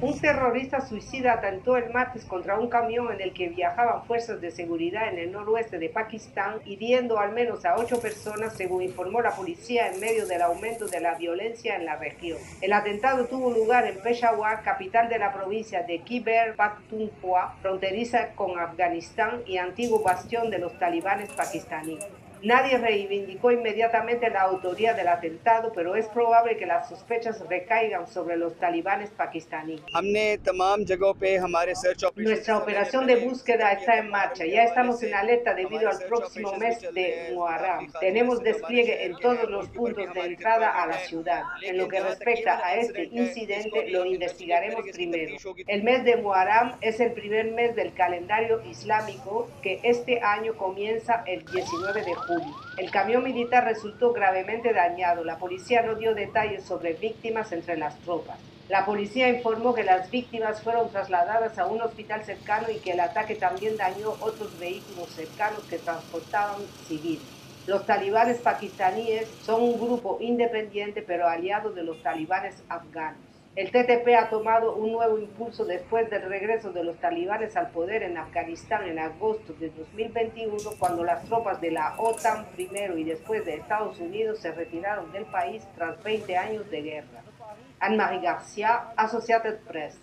Un terrorista suicida atentó el martes contra un camión en el que viajaban fuerzas de seguridad en el noroeste de Pakistán, hiriendo al menos a ocho personas, según informó la policía en medio del aumento de la violencia en la región. El atentado tuvo lugar en Peshawar, capital de la provincia de Khyber Pakhtunkhwa, fronteriza con Afganistán y antiguo bastión de los talibanes pakistaníes. Nadie reivindicó inmediatamente la autoría del atentado, pero es probable que las sospechas recaigan sobre los talibanes pakistaníes. Nuestra operación de búsqueda está en marcha. Ya estamos en alerta debido al próximo mes de Muharram. Tenemos despliegue en todos los puntos de entrada a la ciudad. En lo que respecta a este incidente, lo investigaremos primero. El mes de Muharram es el primer mes del calendario islámico que este año comienza el 19 de julio. El camión militar resultó gravemente dañado. La policía no dio detalles sobre víctimas entre las tropas. La policía informó que las víctimas fueron trasladadas a un hospital cercano y que el ataque también dañó otros vehículos cercanos que transportaban civiles. Los talibanes pakistaníes son un grupo independiente pero aliado de los talibanes afganos. El TTP ha tomado un nuevo impulso después del regreso de los talibanes al poder en Afganistán en agosto de 2021, cuando las tropas de la OTAN primero y después de Estados Unidos se retiraron del país tras 20 años de guerra. Anne-Marie Garcia, Associated Press.